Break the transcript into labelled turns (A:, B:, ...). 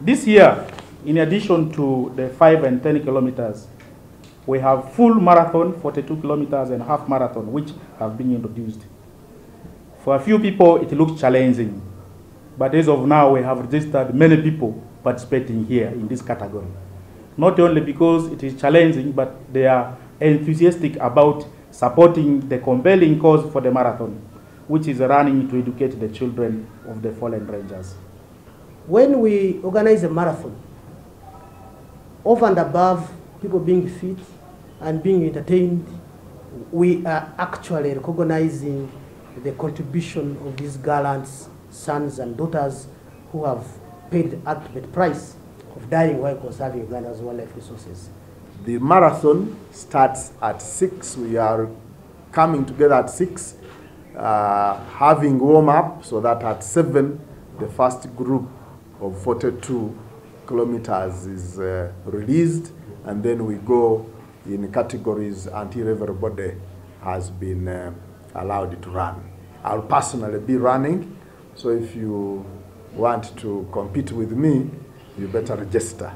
A: This year, in addition to the 5 and 10 kilometers, we have full marathon, 42 kilometers, and half marathon, which have been introduced. For a few people, it looks challenging, but as of now, we have registered many people participating here in this category. Not only because it is challenging, but they are enthusiastic about supporting the compelling cause for the marathon, which is running to educate the children of the fallen rangers.
B: When we organize a marathon, over and above people being fit and being entertained, we are actually recognizing the contribution of these gallant sons and daughters who have paid the ultimate price of dying while conserving Uganda's wildlife resources.
C: The marathon starts at 6. We are coming together at 6, uh, having warm up so that at 7, the first group of 42 kilometers is uh, released, and then we go in categories until everybody has been uh, allowed to run. I'll personally be running, so if you want to compete with me, you better register.